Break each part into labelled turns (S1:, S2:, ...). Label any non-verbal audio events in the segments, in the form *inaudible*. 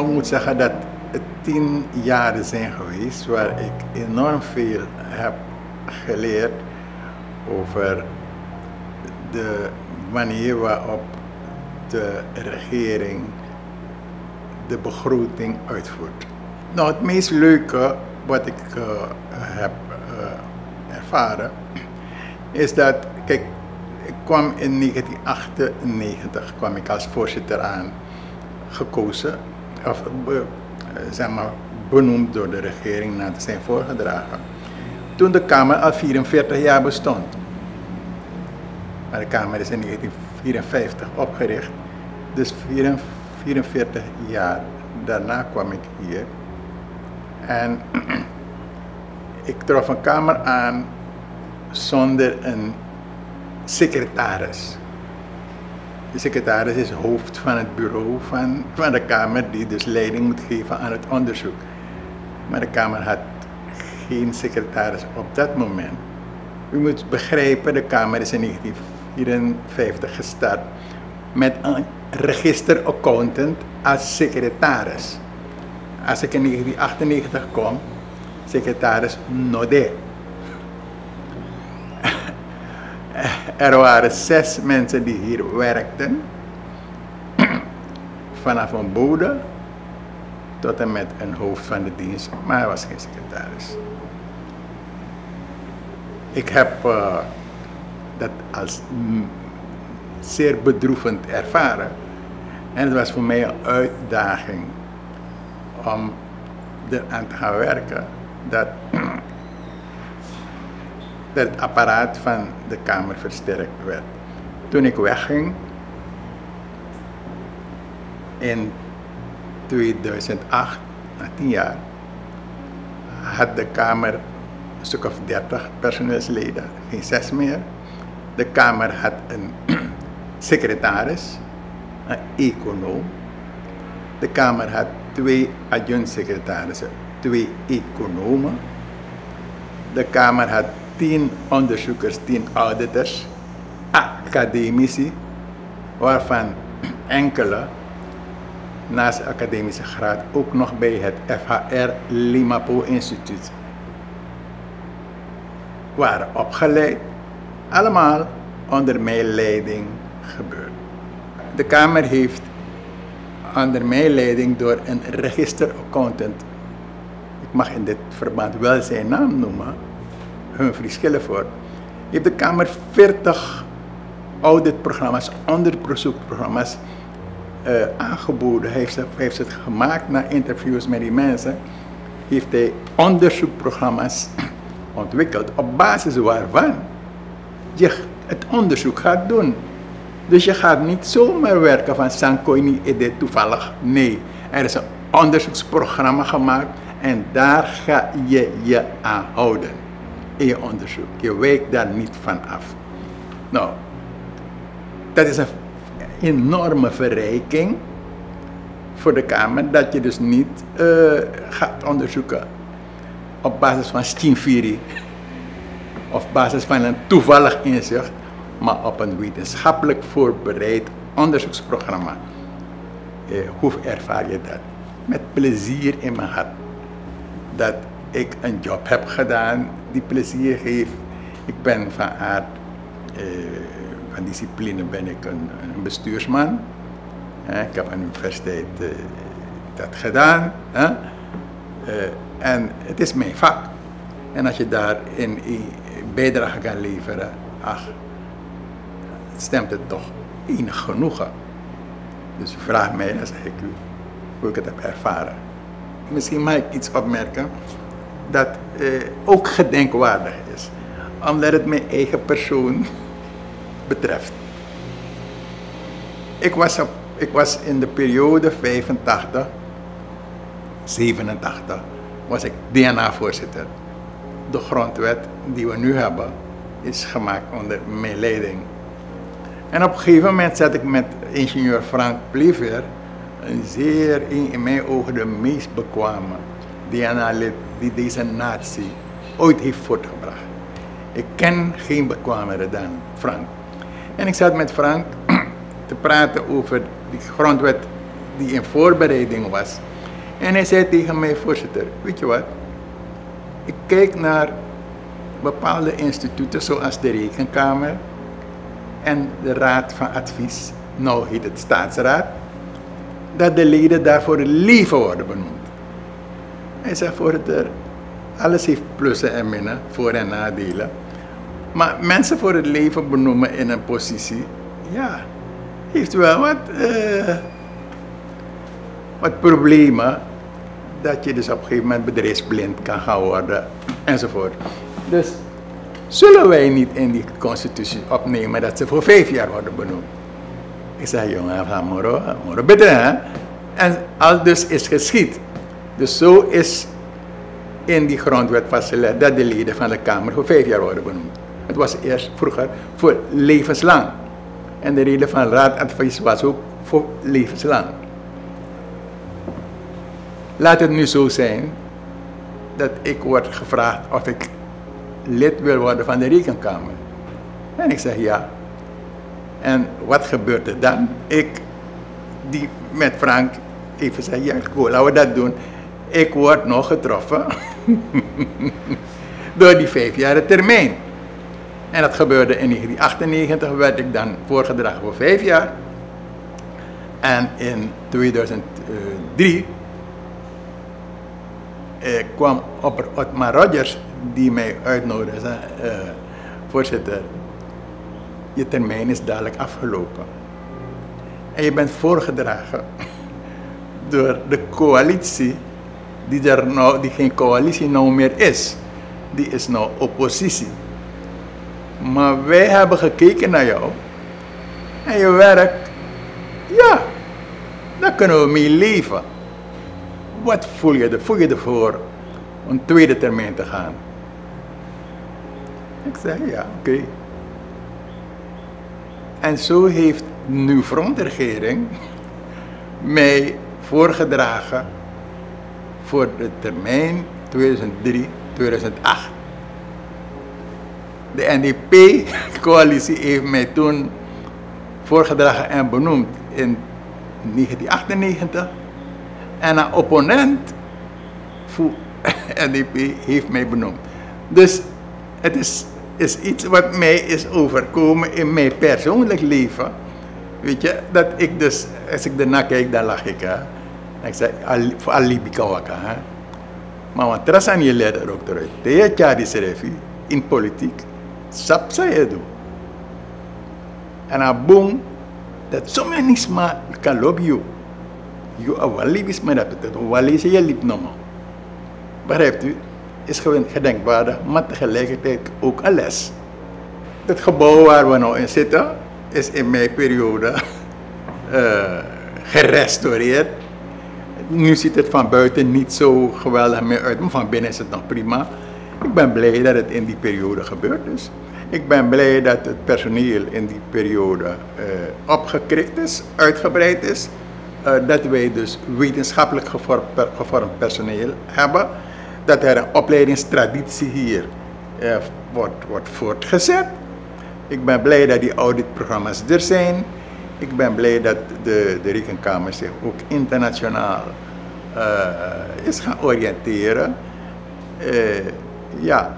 S1: Ik moet zeggen dat het tien jaren zijn geweest waar ik enorm veel heb geleerd over de manier waarop de regering de begroting uitvoert. Nou, het meest leuke wat ik uh, heb uh, ervaren is dat, kijk, ik kwam in 1998 kwam ik als voorzitter aan, gekozen, of uh, zeg maar benoemd door de regering na te zijn voorgedragen. Toen de Kamer al 44 jaar bestond. Maar de Kamer is in 1954 opgericht. Dus 44 jaar daarna kwam ik hier. En *clears throat* ik trof een kamer aan zonder een secretaris. De secretaris is hoofd van het bureau van, van de Kamer, die dus leiding moet geven aan het onderzoek. Maar de Kamer had geen secretaris op dat moment. U moet begrijpen, de Kamer is in 1954 gestart met een registeraccountant als secretaris. Als ik in 1998 kom, secretaris Nodé. Er waren zes mensen die hier werkten. *clears throat* Vanaf een bode tot en met een hoofd van de dienst, maar hij was geen secretaris. Ik heb uh, dat als zeer bedroevend ervaren. En het was voor mij een uitdaging om eraan te gaan werken dat, dat het apparaat van de Kamer versterkt werd. Toen ik wegging in 2008, na tien jaar, had de Kamer een stuk of 30 personeelsleden, geen zes meer. De Kamer had een *clears throat* secretaris, een econoom. De Kamer had twee adjunct-secretarissen, twee economen. De Kamer had tien onderzoekers, tien auditors, academici, waarvan enkele naast de academische graad ook nog bij het FHR Limapo Instituut waren opgeleid. Allemaal onder mijn leiding gebeurd. De Kamer heeft onder mijn leiding door een registeraccountant, ik mag in dit verband wel zijn naam noemen, Humphrey Schillevoort, heeft de Kamer 40 auditprogramma's, onderzoekprogramma's uh, aangeboden. Heeft het gemaakt na interviews met die mensen. Heeft hij onderzoekprogramma's *clears throat* ontwikkeld op basis waarvan je het onderzoek gaat doen. Dus je gaat niet zomaar werken van Sankoini dit toevallig. Nee, er is een onderzoeksprogramma gemaakt en daar ga je je aan houden je onderzoek. Je wijkt daar niet van af. Nou, dat is een enorme verrijking voor de Kamer dat je dus niet uh, gaat onderzoeken op basis van stinfiri of basis van een toevallig inzicht, maar op een wetenschappelijk voorbereid onderzoeksprogramma. Eh, hoe ervaar je dat? Met plezier in mijn hart. Dat ik een job heb gedaan die plezier geeft. Ik ben van aard, eh, van discipline ben ik een, een bestuursman. Ik heb aan de universiteit eh, dat gedaan. Eh, en het is mijn vak. En als je daarin bijdrage kan leveren, ach, stemt het toch enig genoegen. Dus u vraagt mij, dan zeg ik u hoe ik het heb ervaren. Misschien mag ik iets opmerken dat eh, ook gedenkwaardig is, omdat het mijn eigen persoon betreft. Ik was, op, ik was in de periode 85, 87, was ik DNA-voorzitter. De grondwet die we nu hebben, is gemaakt onder mijn leiding. En op een gegeven moment zat ik met ingenieur Frank Plever, een zeer, in mijn ogen de meest bekwame DNA-lid die deze natie ooit heeft voortgebracht. Ik ken geen bekwamere dan Frank. En ik zat met Frank *clears throat* te praten over die grondwet die in voorbereiding was. En hij zei tegen mij, voorzitter, weet je wat? Ik kijk naar bepaalde instituten zoals de Rekenkamer en de Raad van Advies, nou heet het Staatsraad, dat de leden daarvoor leven worden benoemd. Hij zei, voorzitter, alles heeft plussen en minnen, voor- en nadelen. Maar mensen voor het leven benoemen in een positie, ja, heeft wel wat, uh, wat problemen. Dat je dus op een gegeven moment bedrijfsblind kan gaan worden enzovoort. Dus zullen wij niet in die constitutie opnemen dat ze voor vijf jaar worden benoemd? Ik zei, jongen, ga moro, moro bidden, hè? En al dus is geschied. Dus zo is in die grondwet vastgelegd dat de leden van de Kamer voor vijf jaar worden benoemd. Het was eerst vroeger voor levenslang. En de reden van raadadvies was ook voor levenslang. Laat het nu zo zijn dat ik word gevraagd of ik lid wil worden van de rekenkamer. En ik zeg ja. En wat gebeurt er dan? Ik, die met Frank even zei, ja, cool, laten we dat doen. Ik word nog getroffen *laughs* door die vijfjarige termijn. En dat gebeurde in 1998, werd ik dan voorgedragen voor vijf jaar. En in 2003 eh, kwam op Otmar Rogers, die mij uitnodigde, uh, voorzitter, je termijn is dadelijk afgelopen. En je bent voorgedragen *laughs* door de coalitie, die, er nou, die geen coalitie nou meer is. Die is nou oppositie. Maar wij hebben gekeken naar jou. En je werk, ja, daar kunnen we mee leven. Wat voel je, voel je ervoor om tweede termijn te gaan? Ik zei, ja, oké. En zo heeft nu frontregering mij voorgedragen voor de termijn 2003-2008 de NDP-coalitie heeft mij toen voorgedragen en benoemd in 1998. En een opponent voor *laughs* NDP heeft mij benoemd. Dus het is, is iets wat mij is overkomen in mijn persoonlijk leven. Weet je, dat ik dus, als ik ernaar kijk, dan lach ik. Hè. Ik zeg, voor alibi kawaka. Maar wat er is aan je leider ook eruit. De jaar in politiek sap tu. En abong dat zomaar niks maar kan lopen you. You awali bis maar dat het wali je liep normaal. Begrijpt u? Is gewoon gedenkwaardig, maar tegelijkertijd ook een les. Het gebouw waar we nu in zitten is in mijn periode gerestaureerd. *laughs* Nu ziet het van buiten niet zo geweldig meer uit, maar van binnen is het nog prima. Ik ben blij dat het in die periode gebeurd is. Ik ben blij dat het personeel in die periode uh, opgekrikt is, uitgebreid is. Uh, dat wij dus wetenschappelijk gevormd, personeel hebben. Dat er een opleidingstraditie hier uh, wordt, wordt voortgezet. Ik ben blij dat die auditprogramma's er zijn. Ik ben blij dat de, de Rekenkamer zich ook internationaal is gaan oriënteren. ja,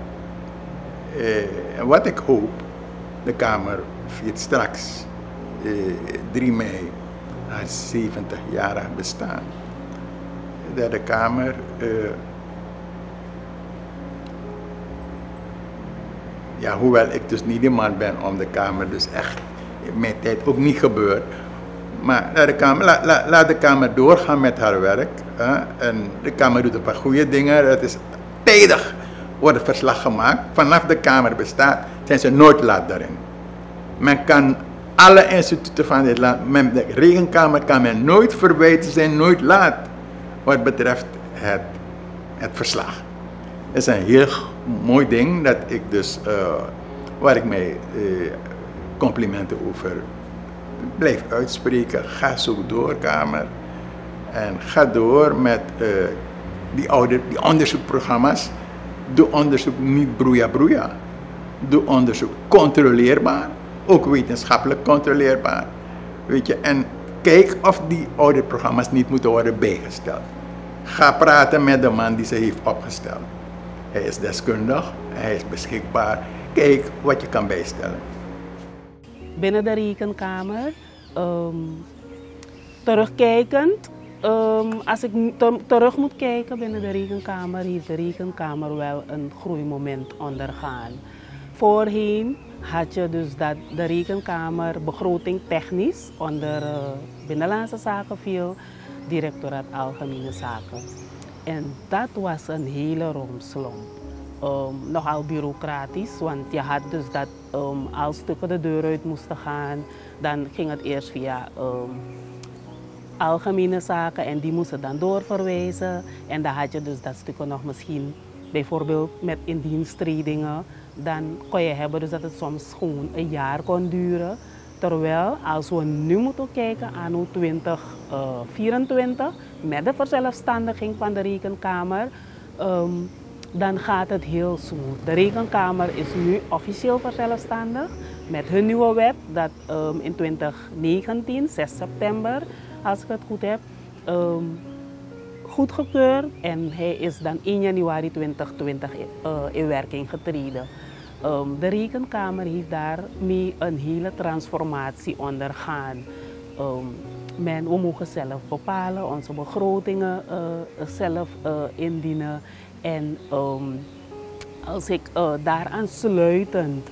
S1: uh, wat ik hoop, de Kamer viert straks uh, eh, 3 mei haar 70-jarig bestaan. Dat de Kamer ja, hoewel ik dus niet de man ben om de Kamer dus echt in mijn tijd ook niet gebeurd. Maar laat de Kamer, la, la, laat de Kamer doorgaan met haar werk. Hè? En de Kamer doet een paar goede dingen. Het is tijdig wordt verslag gemaakt. Vanaf de Kamer bestaat, zijn ze nooit laat daarin. Men kan alle instituten van dit land, men, de regenkamer kan men nooit verwijten, zijn nooit laat wat betreft het, het verslag. Het is een heel mooi ding dat ik dus, uh, waar ik mij complimenten over blijf uitspreken. Ga zo door, Kamer. En ga door met uh, die, oude, die onderzoekprogramma's Doe onderzoek niet broeia broeia. Doe onderzoek controleerbaar, ook wetenschappelijk controleerbaar. Weet je, en Kijk of die auditprogramma's niet moeten worden bijgesteld. Ga praten met de man die ze heeft opgesteld. Hij is deskundig, hij is beschikbaar. Kijk wat je kan bijstellen.
S2: Binnen de rekenkamer, um, terugkijkend, um, als ik terug moet kijken binnen de rekenkamer, heeft de rekenkamer wel een groeimoment ondergaan. Voorheen had je dus dat de rekenkamer begroting technisch onder uh, Binnenlandse Zaken viel, directoraat Algemene Zaken. En dat was een hele romslomp. Um, nogal bureaucratisch, want je had dus dat um, als stukken de deur uit moesten gaan, dan ging het eerst via um, algemene zaken en die moesten dan doorverwijzen. En dan had je dus dat stukken nog misschien bijvoorbeeld met indienstredingen dan kon je hebben dus dat het soms gewoon een jaar kon duren. Terwijl als we nu moeten kijken aan 2024 uh, met de verzelfstandiging van de rekenkamer, dan gaat het heel smooth. De rekenkamer is nu officieel verzelfstandig met hun nieuwe wet dat um, in 2019, 6 september, als ik het goed heb, um, goedgekeurd en hij is dan 1 januari 2020 uh, in werking getreden. Um, de rekenkamer heeft daarmee een hele transformatie ondergaan. Men, we mogen zelf bepalen, onze begrotingen uh, zelf uh, indienen. En um, als ik uh, daaraan sluitend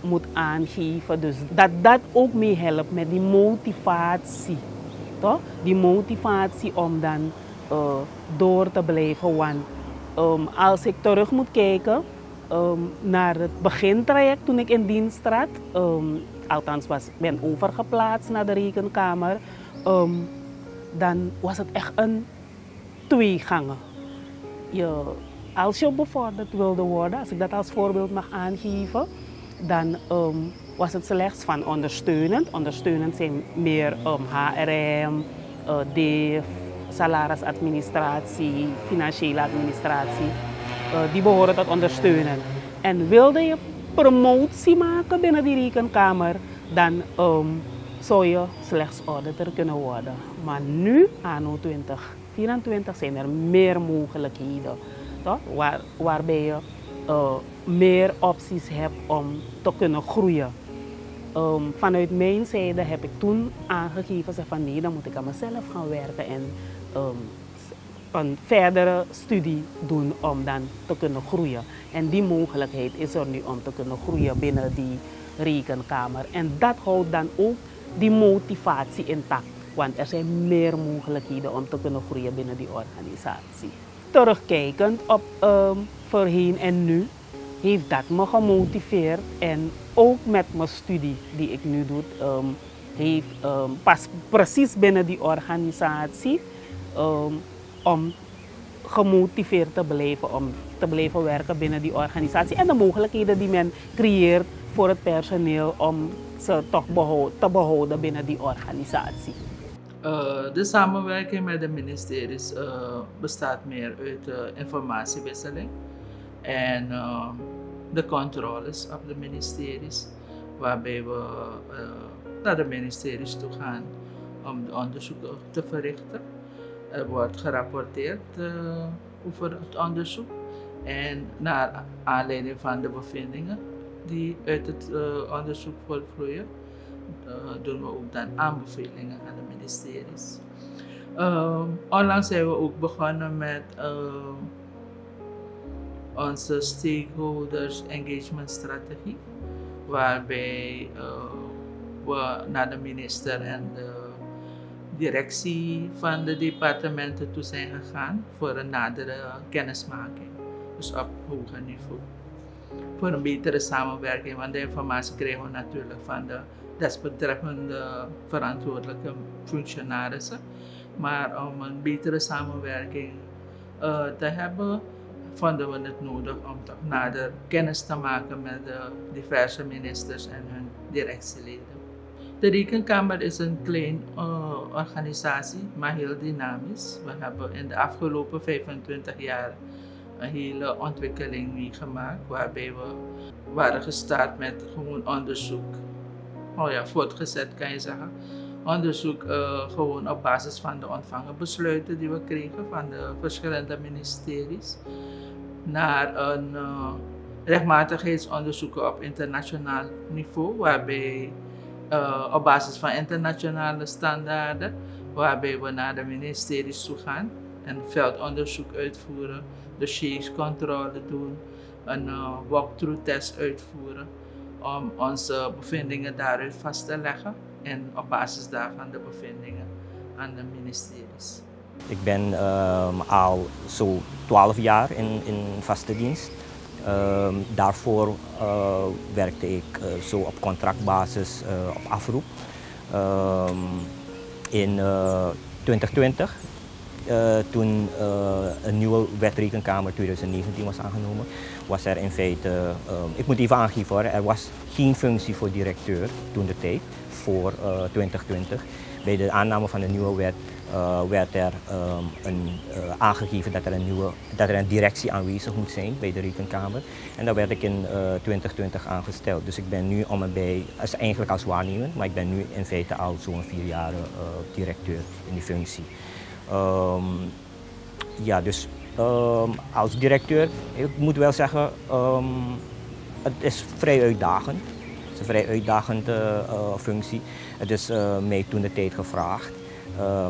S2: moet aangeven, dus dat dat ook mee helpt met die motivatie. Toch? Die motivatie om dan door te blijven. Want als ik terug moet kijken, um, naar het begintraject toen ik in dienst trad. Althans, was, ben overgeplaatst naar de rekenkamer. Dan was het echt een tweegangen. Als je bevorderd wilde worden, als ik dat als voorbeeld mag aangeven, dan was het slechts van ondersteunend. Ondersteunend zijn meer HRM, uh, DIF, salarisadministratie, financiële administratie. Uh, die behoren tot ondersteunen. En wilde je promotie maken binnen die rekenkamer, dan um, zou je slechts auditor kunnen worden. Maar nu, anno 2024, zijn er meer mogelijkheden. Toch? Waar, waarbij je uh, meer opties hebt om te kunnen groeien. Um, vanuit mijn zijde heb ik toen aangegeven van nee, dan moet ik aan mezelf gaan werken en um, een verdere studie doen om dan te kunnen groeien. En die mogelijkheid is er nu om te kunnen groeien binnen die rekenkamer. En dat houdt dan ook die motivatie intact. Want er zijn meer mogelijkheden om te kunnen groeien binnen die organisatie. Terugkijkend op um, voorheen en nu heeft dat me gemotiveerd. En ook met mijn studie die ik nu doe, um, heeft um, pas precies binnen die organisatie om gemotiveerd te blijven, om te blijven werken binnen die organisatie. En de mogelijkheden die men creëert voor het personeel om ze toch te behouden binnen die organisatie.
S3: Uh, de samenwerking met de ministeries uh, bestaat meer uit uh, informatiewisseling en de controles op de ministeries, waarbij we naar de ministeries toe gaan om de onderzoeken te verrichten. Er wordt gerapporteerd over het onderzoek en naar aanleiding van de bevindingen die uit het onderzoek voortvloeien, doen we ook dan aanbevelingen aan de ministeries. onlangs zijn we ook begonnen met onze stakeholders engagement strategie, waarbij we naar de minister en de directie van de departementen toe zijn gegaan voor een nadere kennismaking. Dus op hoger niveau. Voor een betere samenwerking, want de informatie krijgen we natuurlijk van de desbetreffende verantwoordelijke functionarissen. Maar om een betere samenwerking uh, te hebben, vonden we het nodig om toch nader kennis te maken met de diverse ministers en hun directieleden. De Rekenkamer is een klein uh, organisatie, maar heel dynamisch. We hebben in de afgelopen 25 jaar een hele ontwikkeling meegemaakt, waarbij we waren gestart met gewoon onderzoek. Oh ja, voortgezet kan je zeggen. onderzoek uh, gewoon op basis van de ontvangen besluiten die we kregen van de verschillende ministeries naar een uh, rechtmatigheidsonderzoek op internationaal niveau, waarbij uh, op basis van internationale standaarden, waarbij we naar de ministeries toe gaan en veldonderzoek uitvoeren, dossierscontrole doen, een uh, walkthrough test uitvoeren om onze bevindingen daaruit vast te leggen en op basis daarvan de bevindingen aan de ministeries.
S4: Ik ben um, al zo 12 jaar in, in vaste dienst. Um, daarvoor uh, werkte ik uh, zo op contractbasis op afroep. Um, in 2020 uh, toen uh, een nieuwe wet Rekenkamer 2019 was aangenomen, was er in feite, uh, ik moet even aangeven hoor, er was geen functie voor directeur toen de tijd voor 2020. Bij de aanname van de nieuwe wet werd er um, een, aangegeven dat er, een nieuwe, dat er een directie aanwezig moet zijn bij de Rekenkamer. En daar werd ik in 2020 aangesteld. Dus ik ben nu om en bij, als, eigenlijk als waarnemer, maar ik ben nu in feite al zo'n vier jaar directeur in die functie. Um, ja, dus als directeur, ik moet wel zeggen, um, het is vrij uitdagend. Het is een vrij uitdagende uh, functie. Het is uh, mij toen de tijd gevraagd.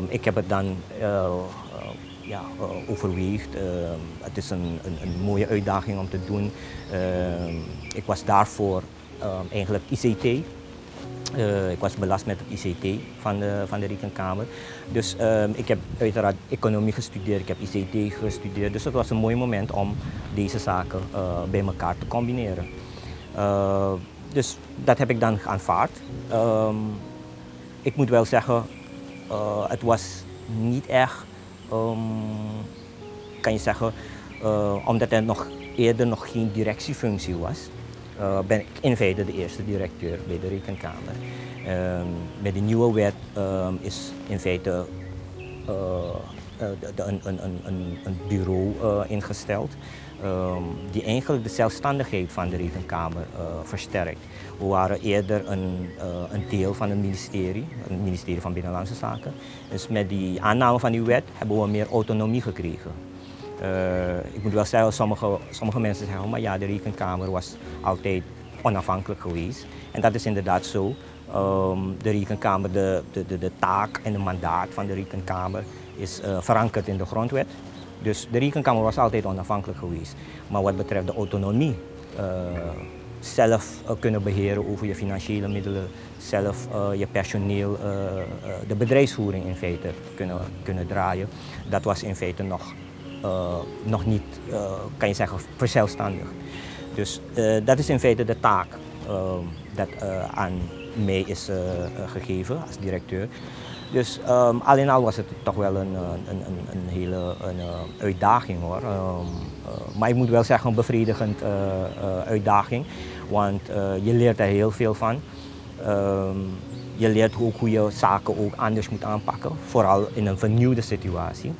S4: ik heb het dan uh, ja, overweegd. het is een, een, een, mooie uitdaging om te doen. ik was daarvoor eigenlijk ICT, uh, ik was belast met het ICT van de, van de Rekenkamer. Dus uh, ik heb uiteraard economie gestudeerd, ik heb ICT gestudeerd. Dus het was een mooi moment om deze zaken uh, bij elkaar te combineren. dus dat heb ik dan aanvaard. Um, ik moet wel zeggen, het was niet echt, um, kan je zeggen, omdat er nog eerder nog geen directiefunctie was ben ik in feite de eerste directeur bij de Rekenkamer. Um, met de nieuwe wet um, is in feite uh, uh, een, een, een, een, bureau ingesteld. Um, die eigenlijk de zelfstandigheid van de Rekenkamer versterkt. We waren eerder een, een deel van een ministerie, het ministerie van Binnenlandse Zaken. Dus met die aanname van die wet hebben we meer autonomie gekregen. Uh, ik moet wel zeggen, sommige, sommige mensen zeggen, maar ja, de rekenkamer was altijd onafhankelijk geweest. En dat is inderdaad zo. Um, de rekenkamer, de, de, de, taak en het mandaat van de rekenkamer is uh, verankerd in de grondwet. Dus de rekenkamer was altijd onafhankelijk geweest. Maar wat betreft de autonomie, uh, zelf kunnen beheren over je financiële middelen, zelf je personeel, de bedrijfsvoering in feite kunnen, kunnen draaien, dat was in feite nog uh, nog niet, uh, kan je zeggen, verzelfstandigd. Dus uh, dat is in feite de taak dat aan mij is gegeven als directeur. Dus um, al al was het toch wel een, een, een, een hele uitdaging hoor. Um, maar ik moet wel zeggen een bevredigend uitdaging, want je leert er heel veel van. Um, je leert ook hoe je zaken ook anders moet aanpakken, vooral in een vernieuwde situatie.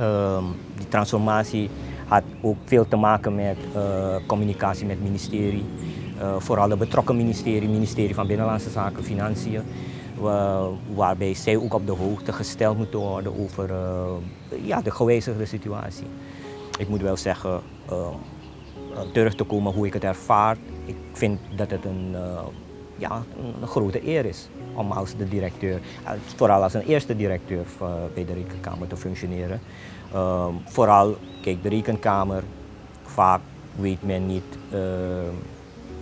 S4: Um, die transformatie had ook veel te maken met uh, communicatie met het ministerie. Uh, vooral het betrokken ministerie, ministerie van Binnenlandse Zaken, Financiën. Waarbij zij ook op de hoogte gesteld moeten worden over uh, ja, de gewijzigde situatie. Ik moet wel zeggen, terug te komen hoe ik het ervaar. Ik vind dat het een, ja, een grote eer is om als de directeur, eh, vooral als een eerste directeur bij de rekenkamer te functioneren. Um, vooral, kijk, de rekenkamer, vaak weet men niet uh,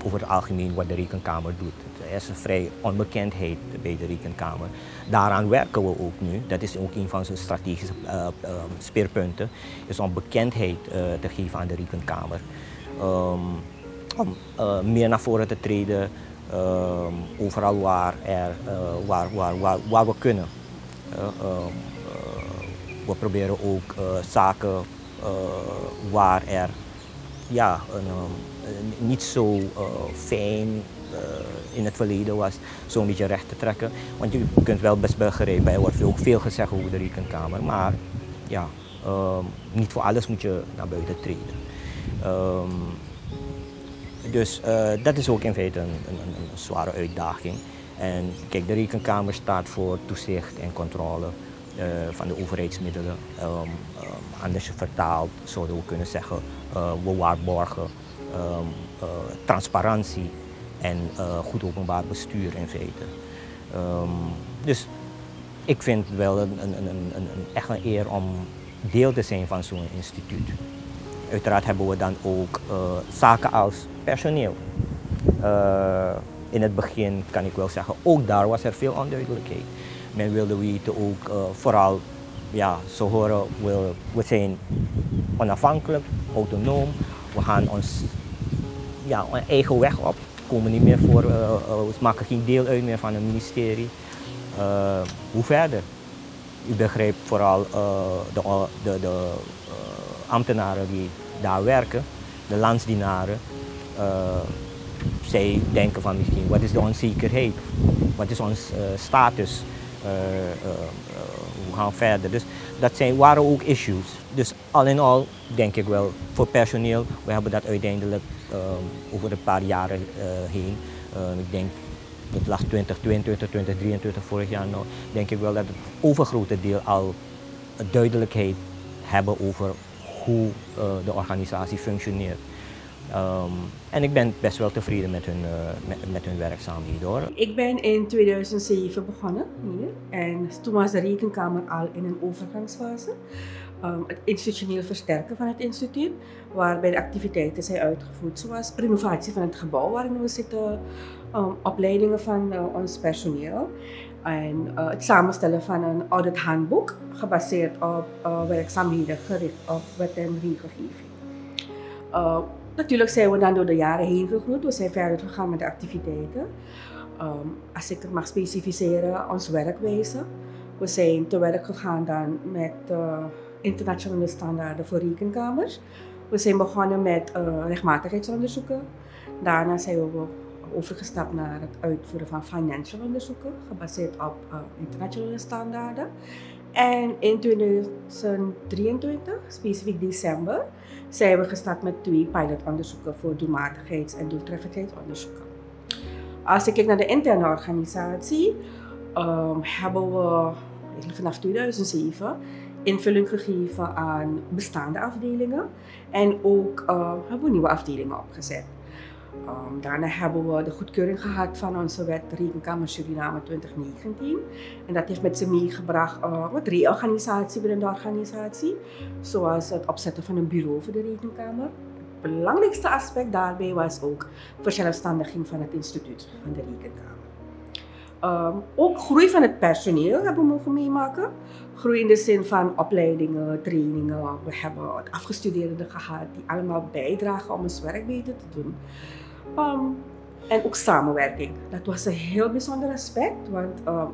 S4: over het algemeen wat de rekenkamer doet. Er is een vrij onbekendheid bij de rekenkamer. Daaraan werken we ook nu. Dat is ook een van zijn strategische uh, uh, speerpunten, is om bekendheid te geven aan de rekenkamer. Om meer naar voren te treden, overal waar, er, uh, waar, waar, waar, waar, we kunnen. Uh, um, we proberen ook zaken waar er ja, een, um, niet zo fijn in het verleden was, zo'n beetje recht te trekken. Want je kunt wel best begrijpen, er wordt ook veel gezegd over de rekenkamer, maar ja, niet voor alles moet je naar buiten treden. Dus uh, dat is ook in feite een, een, een, zware uitdaging. En kijk, de rekenkamer staat voor toezicht en controle uh, van de overheidsmiddelen. Um, um, anders vertaald zouden we kunnen zeggen, uh, we waarborgen uh, transparantie en goed openbaar bestuur in feite. dus ik vind het wel een, een, een, een, echt een eer om deel te zijn van zo'n instituut. Uiteraard hebben we dan ook zaken als personeel. in het begin kan ik wel zeggen, ook daar was er veel onduidelijkheid men wilde weten ook vooral, ja, ze horen, we, we zijn onafhankelijk, autonoom, we gaan ons ja, eigen weg op, komen niet meer voor, we maken geen deel uit meer van het ministerie. hoe verder? U begrijpt vooral de, de, de ambtenaren die daar werken, de landsdienaren, zij denken van misschien, wat is de onzekerheid? Wat is ons status? Eh, eh, hoe gaan we verder. Dus dat zijn, waren ook issues. Dus al in al denk ik wel voor personeel, we hebben dat uiteindelijk over een paar jaren eh, heen. Ik denk dat lag 2022, 2023 vorig jaar nou, denk ik wel dat het overgrote deel al duidelijkheid hebben over hoe de organisatie functioneert. Um, en ik ben best wel tevreden met hun, uh, met, met, hun werkzaamheden hoor.
S5: Ik ben in 2007 begonnen hier en toen was de rekenkamer al in een overgangsfase. Um, het institutioneel versterken van het instituut, waarbij de activiteiten zijn uitgevoerd, zoals renovatie van het gebouw waarin we zitten, um, opleidingen van uh, ons personeel en uh, het samenstellen van een audithandboek gebaseerd op werkzaamheden gericht op wet en regelgeving. Natuurlijk zijn we dan door de jaren heen gegroeid. We zijn verder gegaan met de activiteiten. Um, als ik het mag specificeren, ons werkwijze. We zijn te werk gegaan dan met uh, internationale standaarden voor rekenkamers. We zijn begonnen met uh, rechtmatigheidsonderzoeken. Daarna zijn we overgestapt naar het uitvoeren van financial onderzoeken, gebaseerd op uh, internationale standaarden. En in 2023, specifiek december, zijn we gestart met twee pilotonderzoeken voor doelmatigheids- en doeltreffendheidsonderzoeken. Als ik kijk naar de interne organisatie, um, hebben we vanaf 2007 invulling gegeven aan bestaande afdelingen en ook uh, hebben we nieuwe afdelingen opgezet. Um, daarna hebben we de goedkeuring gehad van onze wet Rekenkamer Suriname 2019. En dat heeft met zich meegebracht uh, wat reorganisatie binnen de organisatie. Zoals het opzetten van een bureau voor de Rekenkamer. Het belangrijkste aspect daarbij was ook verzelfstandiging van het instituut van de Rekenkamer. Um, ook groei van het personeel hebben we mogen meemaken. Groei in de zin van opleidingen, trainingen. We hebben afgestudeerden gehad die allemaal bijdragen om ons werk beter te doen. Um, en ook samenwerking. Dat was een heel bijzonder aspect, want um,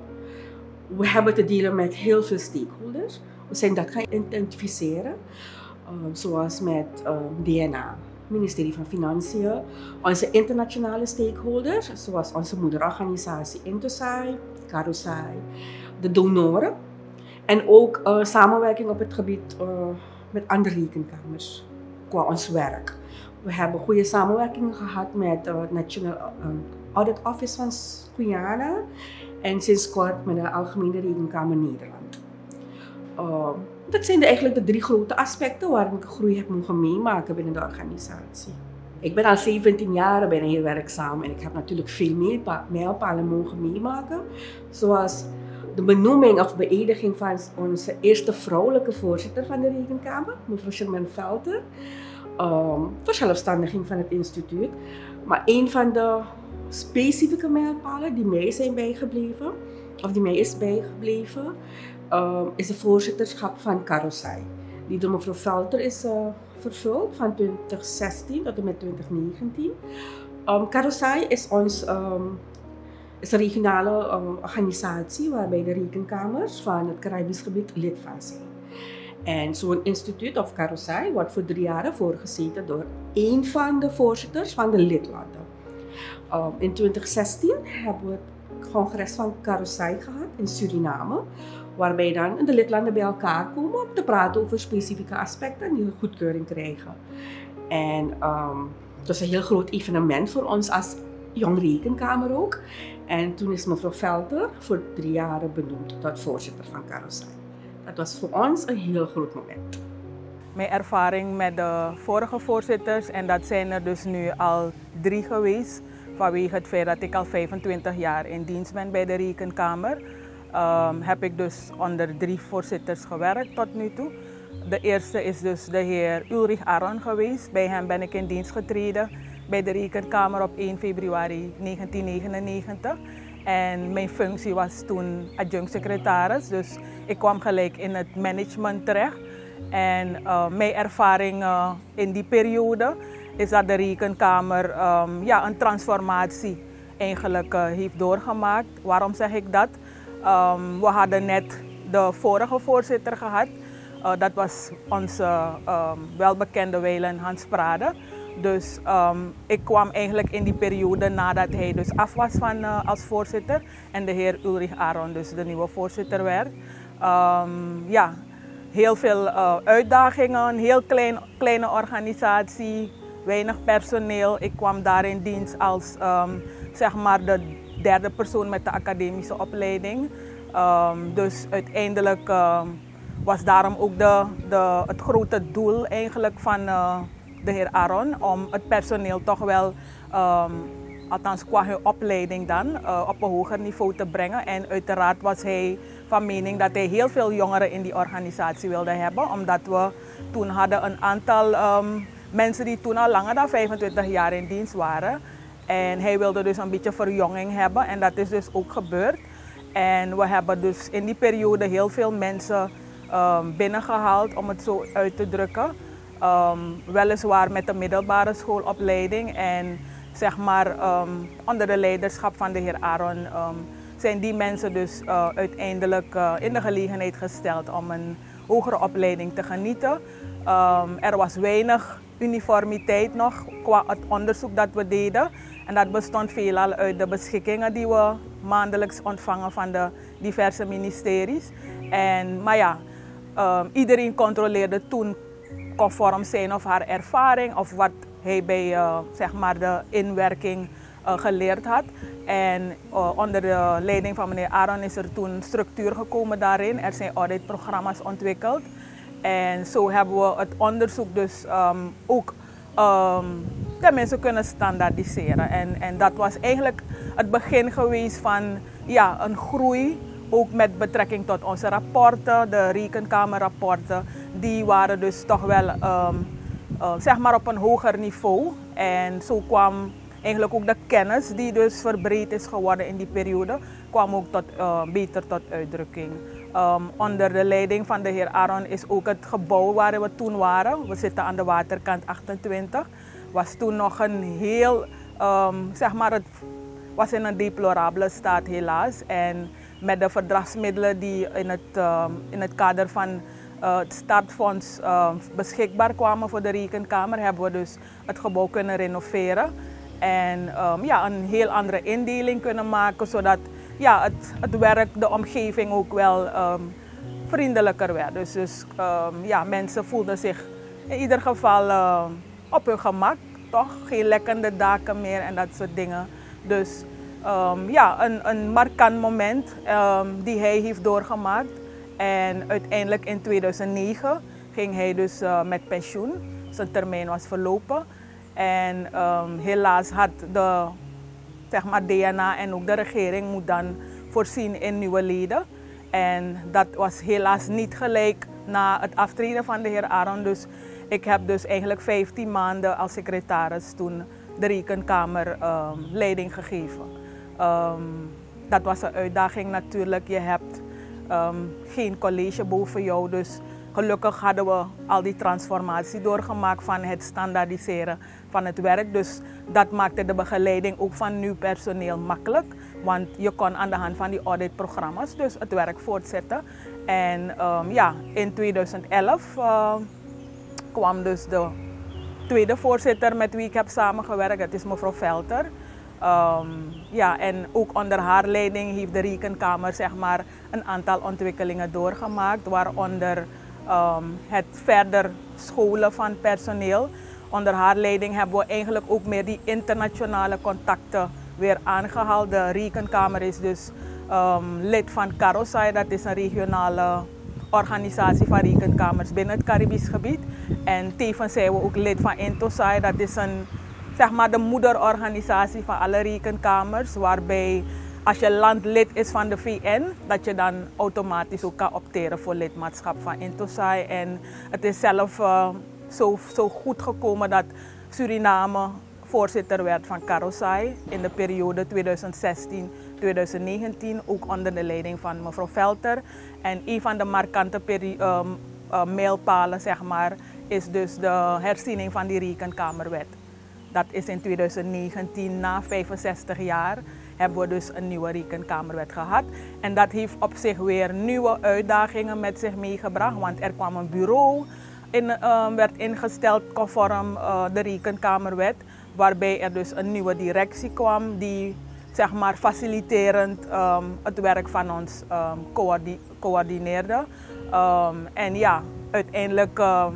S5: we hebben te dealen met heel veel stakeholders. We zijn dat gaan identificeren, um, zoals met DNA, ministerie van Financiën, onze internationale stakeholders, zoals onze moederorganisatie Intosai, Karosai, de donoren en ook uh, samenwerking op het gebied uh, met andere rekenkamers qua ons werk. We hebben goede samenwerking gehad met het National um, Audit Office van Guyana en sinds kort met de Algemene Rekenkamer Nederland. Uh, dat zijn de, eigenlijk de drie grote aspecten waarin ik groei heb mogen meemaken binnen de organisatie. Ik ben al 17 jaar bijna hier werkzaam en ik heb natuurlijk veel mijlpalen mogen meemaken. Zoals de benoeming of beëdiging van onze eerste vrouwelijke voorzitter van de Rekenkamer, mevrouw Sherman Velter um, verzelfstandiging van het instituut. Maar een van de specifieke mijlpalen die mij zijn bijgebleven, of die mij is bijgebleven, um, is het voorzitterschap van Karosai. Die door mevrouw Velter is uh, vervuld van 2016 tot en met 2019. Um, Karosai is ons is een regionale organisatie waarbij de rekenkamers van het Caribisch gebied lid van zijn. En zo'n instituut of carrousel wordt voor drie jaar voorgezeten door één van de voorzitters van de lidlanden. Um, in 2016 hebben we het congres van carrousel gehad in Suriname, waarbij dan de lidlanden bij elkaar komen om te praten over specifieke aspecten die een goedkeuring krijgen. En um, het was een heel groot evenement voor ons als Jong Rekenkamer ook. En toen is mevrouw Velter voor drie jaar benoemd tot voorzitter van Carousel. Dat was voor ons een heel groot moment.
S6: Mijn ervaring met de vorige voorzitters, en dat zijn er dus nu al drie geweest, vanwege het feit dat ik al 25 jaar in dienst ben bij de Rekenkamer, um, heb ik dus onder drie voorzitters gewerkt tot nu toe. De eerste is dus de heer Ulrich Aron geweest. Bij hem ben ik in dienst getreden bij de Rekenkamer op 1 februari 1999. En mijn functie was toen adjunct secretaris, dus ik kwam gelijk in het management terecht. En uh, mijn ervaring in die periode is dat de Rekenkamer um, ja, een transformatie eigenlijk uh, heeft doorgemaakt. Waarom zeg ik dat? Um, we hadden net de vorige voorzitter gehad. dat was onze um, welbekende Weilen Hans Prade. Dus um, ik kwam eigenlijk in die periode nadat hij dus af was van, uh, als voorzitter en de heer Ulrich Aron dus de nieuwe voorzitter werd. Um, ja, heel veel uh, uitdagingen, heel klein, kleine organisatie, weinig personeel. Ik kwam daar in dienst als um, zeg maar de derde persoon met de academische opleiding. dus uiteindelijk was daarom ook de, de, het grote doel eigenlijk van... Uh, de heer Aaron om het personeel toch wel, um, althans qua hun opleiding dan, uh, op een hoger niveau te brengen. En uiteraard was hij van mening dat hij heel veel jongeren in die organisatie wilde hebben, omdat we toen hadden een aantal um, mensen die toen al langer dan 25 jaar in dienst waren. En hij wilde dus een beetje verjonging hebben en dat is dus ook gebeurd. En we hebben dus in die periode heel veel mensen um, binnengehaald, om het zo uit te drukken. Um, weliswaar met een middelbare schoolopleiding en zeg maar onder de leiderschap van de heer Aaron um, zijn die mensen dus uh, uiteindelijk uh, in de gelegenheid gesteld om een hogere opleiding te genieten. er was weinig uniformiteit nog qua het onderzoek dat we deden. En dat bestond veelal uit de beschikkingen die we maandelijks ontvangen van de diverse ministeries. En, maar ja, iedereen controleerde toen conform zijn of haar ervaring of wat hij bij uh, zeg maar de inwerking uh, geleerd had. En uh, onder de leiding van meneer Aaron is er toen structuur gekomen daarin. Er zijn auditprogramma's ontwikkeld. En zo hebben we het onderzoek dus um, ook um, tenminste kunnen standaardiseren. En, en dat was eigenlijk het begin geweest van ja, een groei ook met betrekking tot onze rapporten, de rekenkamerrapporten, die waren dus toch wel um, uh, zeg maar op een hoger niveau. En zo kwam eigenlijk ook de kennis die dus verbreed is geworden in die periode, kwam ook tot, uh, beter tot uitdrukking. Um, onder de leiding van de heer Aaron is ook het gebouw waar we toen waren. We zitten aan de waterkant 28. Was toen nog een heel, um, zeg maar, het was in een deplorabele staat helaas. En met de verdragsmiddelen die in het, in het kader van het startfonds uh, beschikbaar kwamen voor de rekenkamer, hebben we dus het gebouw kunnen renoveren. En um, ja, een heel andere indeling kunnen maken, zodat ja, het, het werk, de omgeving ook wel um, vriendelijker werd. Dus, dus ja, mensen voelden zich in ieder geval op hun gemak, toch? Geen lekkende daken meer en dat soort dingen. Dus ja, een, een markant moment die hij heeft doorgemaakt. En uiteindelijk in 2009 ging hij dus uh, met pensioen. Zijn termijn was verlopen. En um, helaas had de zeg maar DNA en ook de regering moet dan voorzien in nieuwe leden. En dat was helaas niet gelijk na het aftreden van de heer Aaron. Dus ik heb dus eigenlijk 15 maanden als secretaris toen de rekenkamer um, leiding gegeven. Um, dat was een uitdaging natuurlijk. Je hebt um, geen college boven jou. Dus gelukkig hadden we al die transformatie doorgemaakt van het standaardiseren van het werk. Dus dat maakte de begeleiding ook van nieuw personeel makkelijk. Want je kon aan de hand van die auditprogramma's dus het werk voortzetten. En um, ja, in 2011 uh, kwam dus de tweede voorzitter met wie ik heb samengewerkt. Dat is mevrouw Velter. Um, ja, en ook onder haar leiding heeft de Rekenkamer zeg maar, een aantal ontwikkelingen doorgemaakt, waaronder um, het verder scholen van personeel. Onder haar leiding hebben we eigenlijk ook meer die internationale contacten weer aangehaald. De Rekenkamer is dus ehm, lid van CAROSAI, dat is een regionale organisatie van rekenkamers binnen het Caribisch gebied. En tevens zijn we ook lid van Intosai, dat is een, zeg maar de moederorganisatie van alle rekenkamers, waarbij als je land lid is van de VN, dat je dan automatisch ook kan opteren voor lidmaatschap van Intosai. En het is zelf uh, zo, zo goed gekomen dat Suriname voorzitter werd van Karosai in de periode 2016-2019, ook onder de leiding van mevrouw Velter. En een van de markante um, uh, mijlpalen zeg maar, is dus de herziening van die rekenkamerwet. Dat is in 2019, na 65 jaar, hebben we dus een nieuwe rekenkamerwet gehad. En dat heeft op zich weer nieuwe uitdagingen met zich meegebracht, want er kwam een bureau, in, uh, werd ingesteld conform uh, de rekenkamerwet, waarbij er dus een nieuwe directie kwam die zeg maar faciliterend um, het werk van ons um, coördineerde. En ja, uiteindelijk, uh,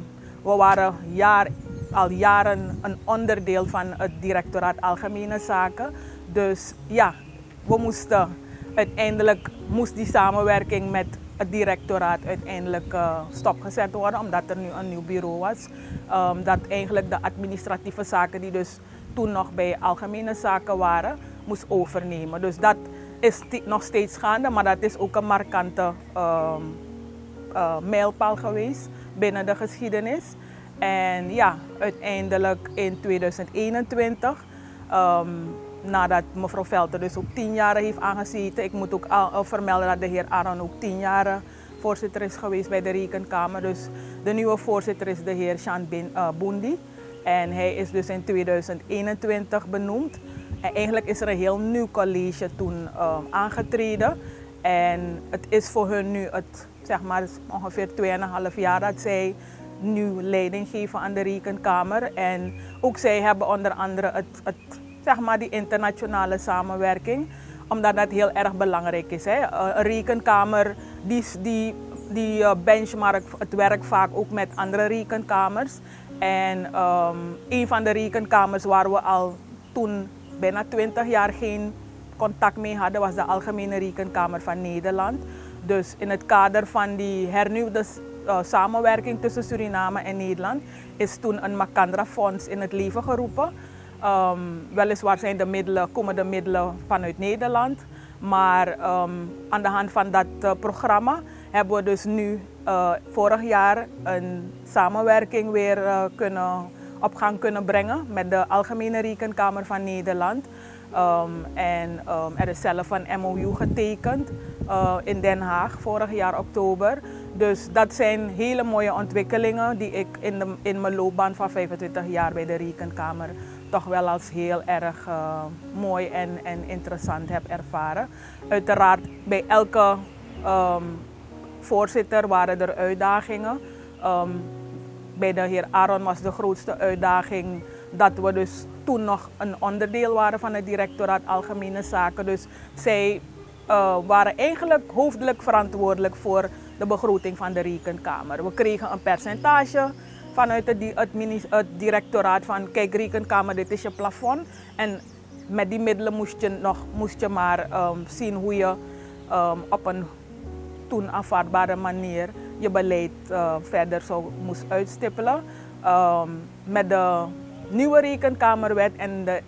S6: we waren jaar, al jaren een onderdeel van het directoraat Algemene Zaken. Dus ja, we moesten uiteindelijk moest die samenwerking met het directoraat uiteindelijk uh, stopgezet worden, omdat er nu een nieuw bureau was. Um, dat eigenlijk de administratieve zaken die dus toen nog bij algemene zaken waren, moest overnemen. Dus dat is nog steeds gaande, maar dat is ook een markante um, uh, mijlpaal geweest binnen de geschiedenis. En ja, uiteindelijk in 2021 um, nadat mevrouw Velter dus ook tien jaar heeft aangezeten. Ik moet ook al, vermelden dat de heer Aron ook tien jaar voorzitter is geweest bij de Rekenkamer. Dus de nieuwe voorzitter is de heer Bin, uh, Bondi. En hij is dus in 2021 benoemd. En eigenlijk is er een heel nieuw college toen uh, aangetreden. En het is voor hun nu het, zeg maar, ongeveer 2,5 jaar dat zij nu leiding geven aan de Rekenkamer. En ook zij hebben onder andere het, het zeg maar, die internationale samenwerking. Omdat dat heel erg belangrijk is. Hè. Eh, een rekenkamer die, die, die eh, benchmark het werk vaak ook met andere rekenkamers. En um, een van de rekenkamers waar we al toen bijna 20 jaar geen contact mee hadden, was de Algemene Rekenkamer van Nederland. Dus in het kader van die hernieuwde uh, samenwerking tussen Suriname en Nederland is toen een Macandra Fonds in het leven geroepen. Um, weliswaar zijn de middelen, komen de middelen vanuit Nederland. Maar um, aan de hand van dat uh, programma hebben we dus nu uh, vorig jaar een samenwerking weer kunnen, op gang kunnen brengen met de Algemene Rekenkamer van Nederland. Um, en er is zelf een MOU getekend in Den Haag vorig jaar oktober. Dus dat zijn hele mooie ontwikkelingen die ik in, de, in mijn loopbaan van 25 jaar bij de Rekenkamer toch wel als heel erg uh, mooi en, en interessant heb ervaren. Uiteraard bij elke um, voorzitter waren er uitdagingen. Um, bij de heer Aaron was de grootste uitdaging dat we dus toen nog een onderdeel waren van het directoraat Algemene Zaken. Dus zij uh, waren eigenlijk hoofdelijk verantwoordelijk voor de begroting van de rekenkamer. We kregen een percentage vanuit het, directoraat van kijk rekenkamer, dit is je plafond. En met die middelen moest je, nog, moest je maar um, zien hoe je um, op een toen aanvaardbare manier je beleid uh, verder zou moest uitstippelen. Um, met de nieuwe rekenkamerwet en de,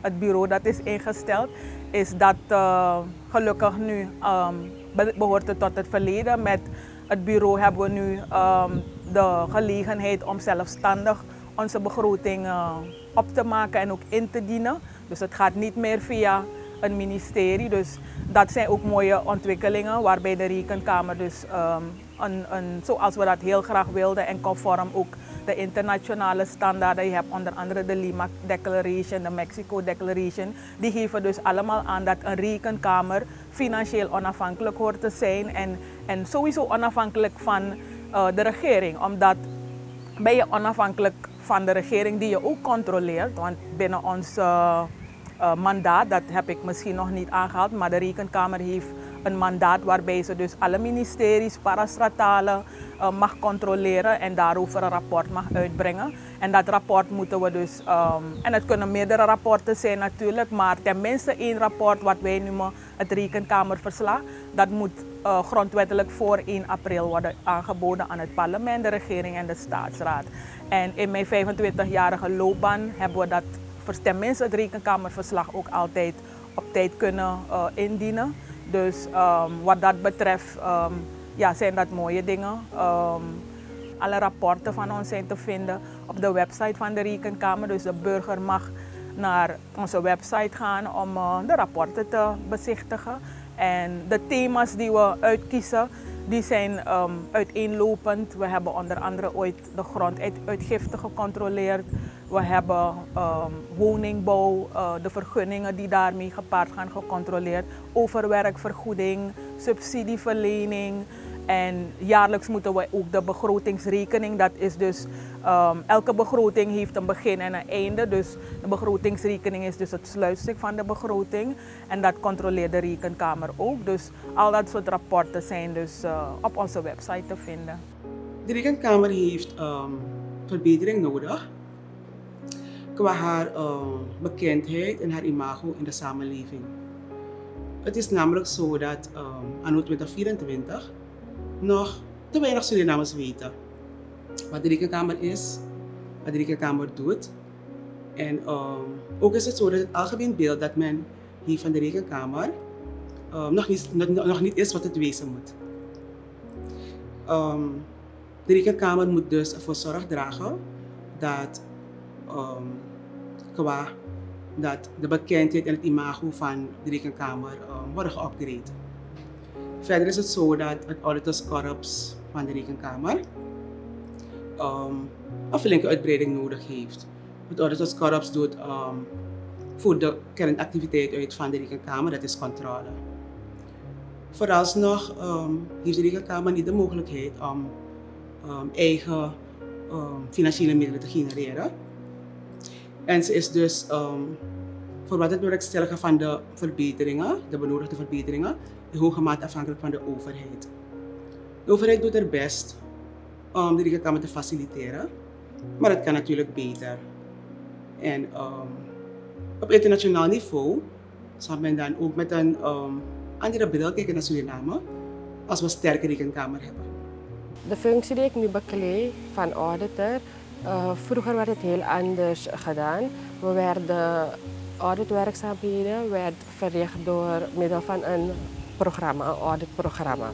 S6: het bureau dat is ingesteld, is dat uh, gelukkig nu behoort het tot het verleden. Met het bureau hebben we nu de gelegenheid om zelfstandig onze begroting uh, op te maken en ook in te dienen. Dus het gaat niet meer via een ministerie. Dus dat zijn ook mooie ontwikkelingen waarbij de rekenkamer dus um, een, een, zoals we dat heel graag wilden en conform ook de internationale standaarden. Je hebt onder andere de Lima Declaration, de Mexico Declaration. Die geven dus allemaal aan dat een rekenkamer financieel onafhankelijk hoort te zijn en, en sowieso onafhankelijk van uh, de regering. Omdat ben je onafhankelijk van de regering die je ook controleert. Want binnen ons uh, mandaat, dat heb ik misschien nog niet aangehaald, maar de Rekenkamer heeft een mandaat waarbij ze dus alle ministeries, parastatale uh, mag controleren en daarover een rapport mag uitbrengen. En dat rapport moeten we dus, um, en het kunnen meerdere rapporten zijn natuurlijk, maar tenminste één rapport wat wij noemen het rekenkamerverslag, dat moet uh, grondwettelijk voor 1 april worden aangeboden aan het parlement, de regering en de staatsraad. En in mijn 25-jarige loopbaan hebben we dat tenminste het rekenkamerverslag ook altijd op tijd kunnen uh, indienen. Dus um, wat dat betreft um, ja, zijn dat mooie dingen. Um, alle rapporten van ons zijn te vinden op de website van de Rekenkamer. Dus de burger mag naar onze website gaan om uh, de rapporten te bezichtigen. En de thema's die we uitkiezen, die zijn um, uiteenlopend. We hebben onder andere ooit de gronduitgifte gecontroleerd. We hebben um, woningbouw, uh, de vergunningen die daarmee gepaard gaan gecontroleerd. Overwerkvergoeding, subsidieverlening. En jaarlijks moeten we ook de begrotingsrekening, dat is dus um, elke begroting heeft een begin en een einde. Dus de begrotingsrekening is dus het sluitstuk van de begroting. En dat controleert de rekenkamer ook. Dus al dat soort rapporten zijn dus uh, op onze website te vinden.
S7: De rekenkamer heeft um, verbetering nodig qua haar uh, bekendheid en haar imago in de samenleving. Het is namelijk zo dat um, anno 2024 nog te weinig Surinamers weten wat de rekenkamer is, wat de rekenkamer doet. En um, ook is het zo dat het algemeen beeld dat men heeft van de rekenkamer um, nog, niet, nog, niet is wat het wezen moet. Um, de rekenkamer moet dus ervoor zorg dragen dat qua dat de bekendheid en het imago van de rekenkamer worden geupgrade. Verder is het zo dat het auditors corps van de rekenkamer um, een flinke uitbreiding nodig heeft. Het auditors corps doet um, voor de kernactiviteit uit van de rekenkamer, dat is controle. Vooralsnog um, heeft de rekenkamer niet de mogelijkheid om um, eigen um, financiële middelen te genereren. En ze is dus voor wat het bewerkstelligen van de verbeteringen, de benodigde verbeteringen, in hoge mate afhankelijk van de overheid. De overheid doet haar best om de rekenkamer te faciliteren, maar het kan natuurlijk beter. En um, op internationaal niveau zal men dan ook met een um, andere bril kijken naar Suriname als we een sterke rekenkamer hebben.
S8: De functie die ik nu bekleed van auditor, uh, vroeger werd het heel anders gedaan. We werden auditwerkzaamheden werd verricht door middel van een programma, een auditprogramma.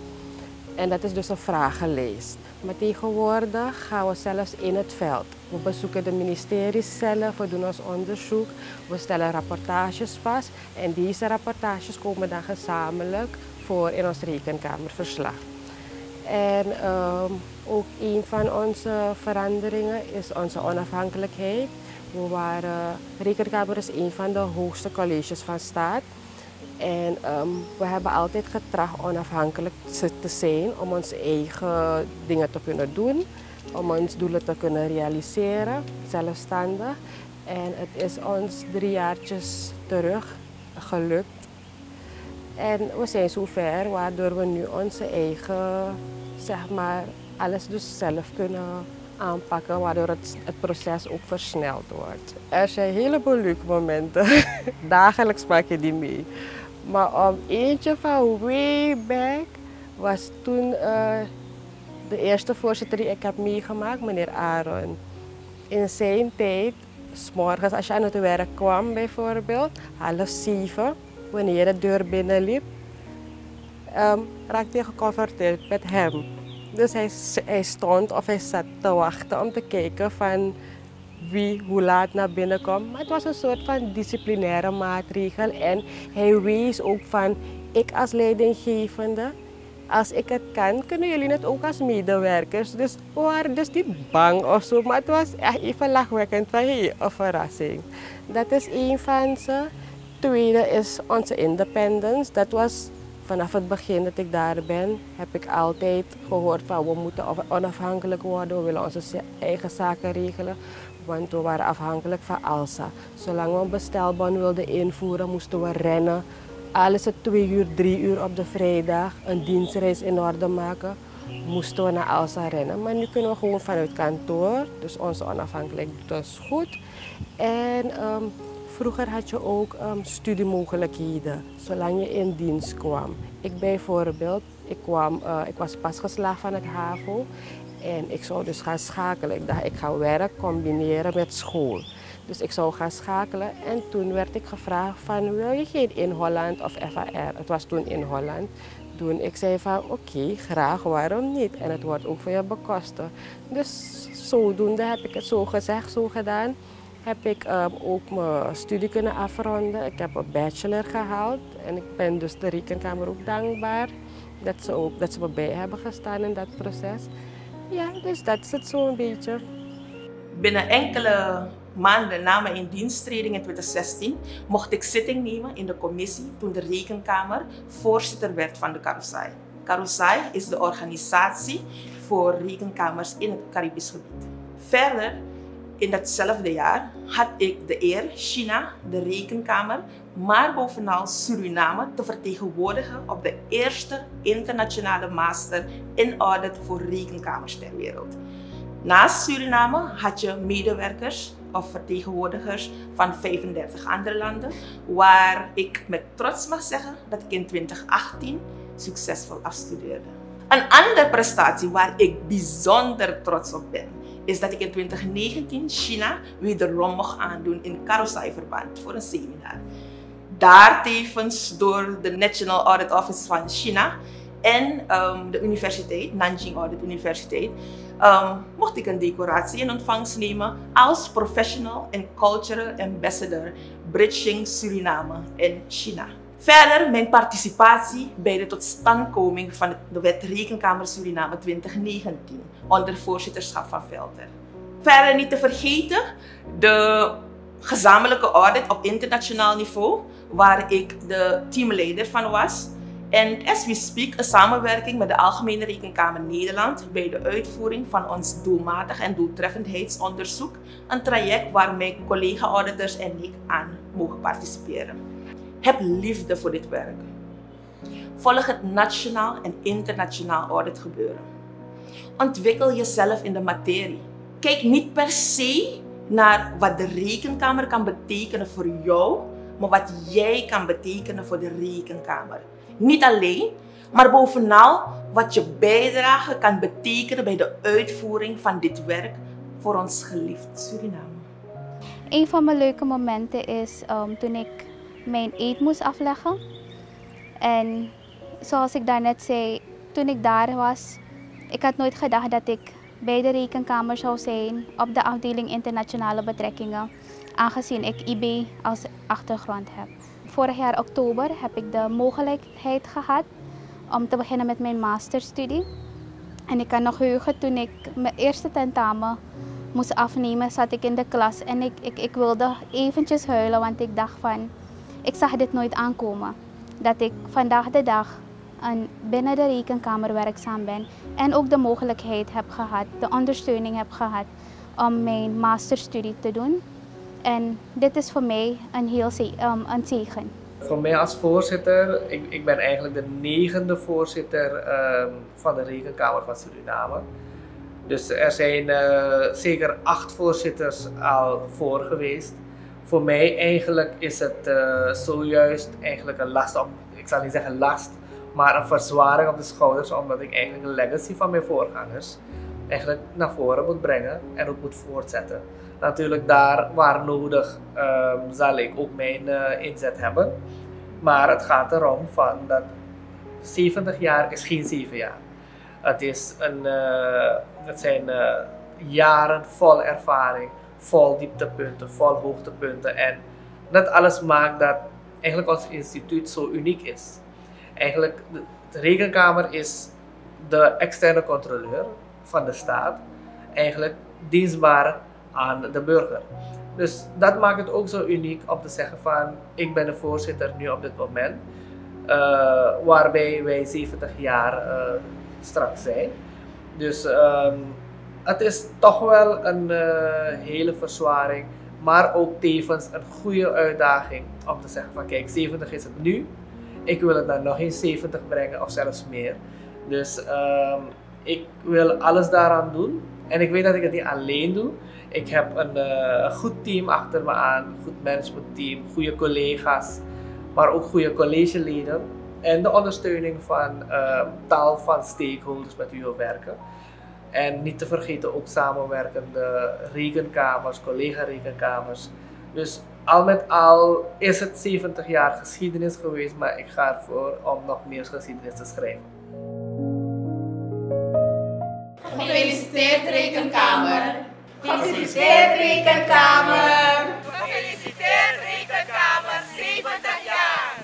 S8: En dat is dus een vragenlijst. Maar tegenwoordig gaan we zelfs in het veld. We bezoeken de ministeries zelf, we doen ons onderzoek, we stellen rapportages vast en deze rapportages komen dan gezamenlijk voor in ons rekenkamerverslag. En um, ook een van onze veranderingen is onze onafhankelijkheid. We waren, Rekenkamer is een van de hoogste colleges van staat. En um, we hebben altijd getracht onafhankelijk te zijn om onze eigen dingen te kunnen doen, om ons doelen te kunnen realiseren, zelfstandig. En het is ons drie jaartjes terug gelukt. En we zijn zover waardoor we nu onze eigen, zeg maar, alles dus zelf kunnen aanpakken, waardoor het, proces ook versneld wordt. Er zijn een heleboel momenten. *laughs* Dagelijks maak je die mee. Maar om eentje van way back was toen uh, de eerste voorzitter die ik heb meegemaakt, meneer Aaron. In zijn tijd, s morgens als je aan het werk kwam bijvoorbeeld, half zeven, wanneer je de deur binnenliep, um, raakte je geconfronteerd met hem. Dus hij, stond of hij zat te wachten om te kijken van wie hoe laat naar binnen komt. Maar het was een soort van disciplinaire maatregel. En hij wees ook van, ik als leidinggevende, als ik het kan, kunnen jullie het ook als medewerkers. Dus we waren dus niet bang of zo, maar het was echt even lachwekkend van, hey, een verrassing. Dat is een van ze. Tweede is onze independence. Dat was vanaf het begin dat ik daar ben, heb ik altijd gehoord van we moeten onafhankelijk worden, we willen onze eigen zaken regelen. Want we waren afhankelijk van ALSA. Zolang we een bestelbon wilden invoeren, moesten we rennen al is het twee uur, drie uur op de vrijdag, een dienstreis in orde maken, moesten we naar Alsa rennen. Maar nu kunnen we gewoon vanuit kantoor, dus onze onafhankelijkheid doet ons goed. En ehm, vroeger had je ook um, studiemogelijkheden, zolang je in dienst kwam. Ik bijvoorbeeld, ik, kwam, uh, ik was pas geslaagd van het HAVO en ik zou dus gaan schakelen. Ik dacht, ik ga werk combineren met school. Dus ik zou gaan schakelen en toen werd ik gevraagd van wil je geen in Holland of FAR? Het was toen in Holland. Toen ik zei van oké, graag, waarom niet? En het wordt ook voor je bekosten. Dus zodoende heb ik het zo gezegd, zo gedaan. Heb ik um, ook mijn studie kunnen afronden. Ik heb een bachelor gehaald en ik ben dus de rekenkamer ook dankbaar dat ze, ook, dat ze me bij hebben gestaan in dat proces. Ja, dus dat is het zo een beetje.
S9: Binnen enkele maanden na mijn indiensttreding in 2016 mocht ik zitting nemen in de commissie toen de Rekenkamer voorzitter werd van de Karusai. Karusai is de organisatie voor rekenkamers in het Caribisch gebied. Verder, in datzelfde jaar, had ik de eer China, de Rekenkamer, maar bovenal Suriname te vertegenwoordigen op de eerste internationale master in audit voor rekenkamers ter wereld. Naast Suriname had je medewerkers of vertegenwoordigers van 35 andere landen, waar ik met trots mag zeggen dat ik in 2018 succesvol afstudeerde. Een andere prestatie waar ik bijzonder trots op ben, is dat ik in 2019 China wederom mocht aandoen in Karosai-verband voor een seminar. Daar tevens door de National Audit Office van China en um, de universiteit, Nanjing Audit Universiteit, um, mocht ik een decoratie in ontvangst nemen als Professional and Cultural Ambassador Bridging Suriname in China. Verder mijn participatie bij de totstandkoming van de Wet Rekenkamer Suriname 2019 onder voorzitterschap van Velter. Verder niet te vergeten de gezamenlijke audit op internationaal niveau, waar ik de teamleider van was. En as we speak, een samenwerking met de Algemene Rekenkamer Nederland bij de uitvoering van ons doelmatig en doeltreffendheidsonderzoek. Een traject waar mijn collega-auditors en ik aan mogen participeren. Heb liefde voor dit werk. Volg het nationaal en internationaal audit gebeuren. Ontwikkel jezelf in de materie. Kijk niet per se naar wat de rekenkamer kan betekenen voor jou, maar wat jij kan betekenen voor de rekenkamer. Niet alleen, maar bovenal wat je bijdrage kan betekenen bij de uitvoering van dit werk voor ons geliefd Suriname.
S10: Een van mijn leuke momenten is um, toen ik mijn eet moest afleggen. En zoals ik daarnet zei, toen ik daar was, ik had nooit gedacht dat ik bij de rekenkamer zou zijn op de afdeling internationale betrekkingen, aangezien ik IB als achtergrond heb. Vorig jaar oktober heb ik de mogelijkheid gehad om te beginnen met mijn masterstudie. En ik kan nog heugen toen ik mijn eerste tentamen moest afnemen, zat ik in de klas en ik, ik, ik wilde eventjes huilen, want ik dacht van, ik zag dit nooit aankomen. Dat ik vandaag de dag een, binnen de rekenkamer werkzaam ben en ook de mogelijkheid heb gehad, de ondersteuning heb gehad om mijn masterstudie te doen. En dit is voor mij een heel um, een zegen.
S11: Voor mij als voorzitter, ik, ik ben eigenlijk de negende voorzitter um, van de Rekenkamer van Suriname. Dus er zijn uh, zeker acht voorzitters al voor geweest. Voor mij eigenlijk is het uh, zojuist eigenlijk een last, op, ik zal niet zeggen last, maar een verzwaring op de schouders, omdat ik eigenlijk een legacy van mijn voorgangers eigenlijk naar voren moet brengen en ook moet voortzetten. Natuurlijk daar waar nodig um, zal ik ook mijn uh, inzet hebben. Maar het gaat erom van dat 70 jaar is geen 7 jaar. Het, is een, uh, het zijn jaren vol ervaring, vol dieptepunten, vol hoogtepunten. En dat alles maakt dat eigenlijk ons instituut zo uniek is. Eigenlijk, de rekenkamer is de externe controleur van de staat. Eigenlijk dienstbaar aan de burger. Dus dat maakt het ook zo uniek om te zeggen van ik ben de voorzitter nu op dit moment. Uh, waarbij wij 70 jaar uh, straks zijn. Dus um, het is toch wel een uh, hele verzwaring, maar ook tevens een goede uitdaging om te zeggen van kijk 70 is het nu Ik wil het naar nog eens 70 brengen of zelfs meer. Dus ehm, ik wil alles daaraan doen. En ik weet dat ik het niet alleen doe. Ik heb een uh, goed team achter me aan, een goed managementteam, goede collega's, maar ook goede collegeleden. En de ondersteuning van uh, taal van stakeholders met wie we werken. En niet te vergeten ook samenwerkende rekenkamers, collega-rekenkamers. Dus al met al is het 70 jaar geschiedenis geweest, maar ik ga ervoor om nog meer geschiedenis te schrijven.
S12: Gefeliciteerd Rekenkamer! Gefeliciteerd Rekenkamer! Gefeliciteerd Rekenkamer, 70 jaar!